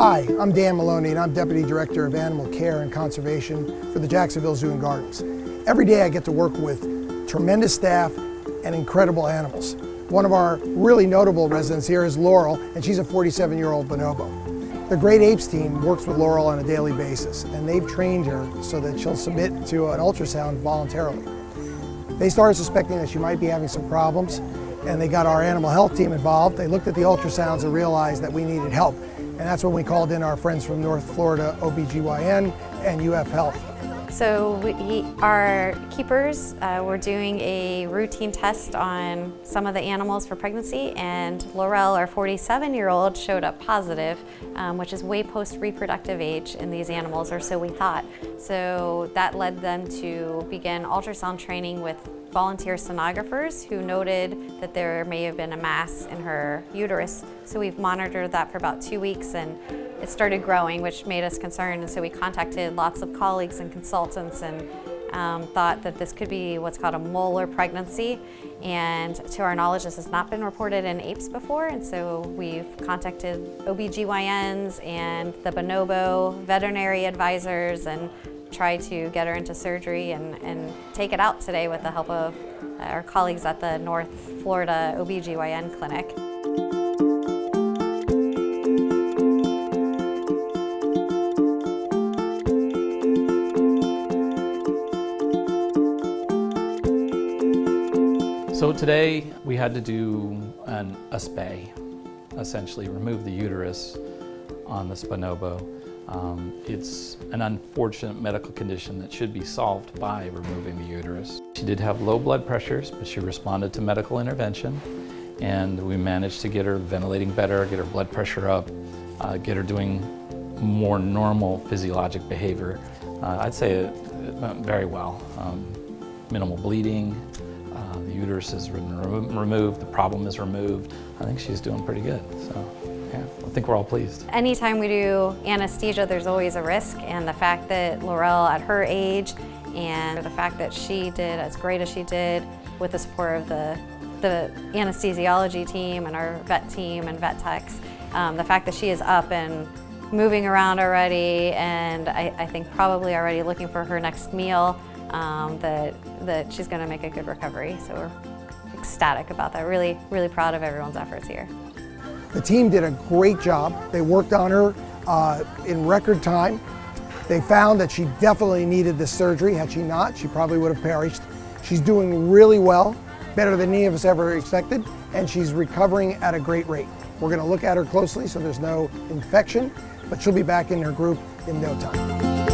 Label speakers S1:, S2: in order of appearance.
S1: Hi, I'm Dan Maloney and I'm Deputy Director of Animal Care and Conservation for the Jacksonville Zoo and Gardens. Every day I get to work with tremendous staff and incredible animals. One of our really notable residents here is Lorel and she's a 47 year old bonobo. The Great Apes team works with Lorel on a daily basis and they've trained her so that she'll submit to an ultrasound voluntarily. They started suspecting that she might be having some problems and they got our animal health team involved. They looked at the ultrasounds and realized that we needed help. And that's when we called in our friends from North Florida OBGYN and UF Health.
S2: So we, our keepers uh, were doing a routine test on some of the animals for pregnancy and Lorel, our 47-year-old, showed up positive, um, which is way post-reproductive age in these animals, or so we thought. So that led them to begin ultrasound training with volunteer sonographers who noted that there may have been a mass in her uterus. So we've monitored that for about two weeks and it started growing, which made us concerned. And so we contacted lots of colleagues and consultants and um, thought that this could be what's called a molar pregnancy. And to our knowledge, this has not been reported in apes before. And so we've contacted OBGYNs and the bonobo veterinary advisors and try to get her into surgery and, and take it out today with the help of our colleagues at the North Florida OBGYN clinic.
S3: So today we had to do an, a spay, essentially remove the uterus on this bonobo. Um, it's an unfortunate medical condition that should be solved by removing the uterus. She did have low blood pressures, but she responded to medical intervention and we managed to get her ventilating better, get her blood pressure up, uh, get her doing more normal physiologic behavior. Uh, I'd say it, it, went very well. Um, minimal bleeding, uh, the uterus is removed, the problem is removed. I think she's doing pretty good. So yeah, I think we're all pleased.
S2: Anytime we do anesthesia, there's always a risk, and the fact that Lorel, at her age, and the fact that she did as great as she did with the support of the, the anesthesiology team and our vet team and vet techs, um, the fact that she is up and moving around already, and I, I think probably already looking for her next meal, um, that, that she's going to make a good recovery. So we're ecstatic about that. Really, really proud of everyone's efforts here.
S1: The team did a great job. They worked on her uh, in record time. They found that she definitely needed this surgery. Had she not, she probably would have perished. She's doing really well, better than any of us ever expected, and she's recovering at a great rate. We're going to look at her closely so there's no infection, but she'll be back in her group in no time.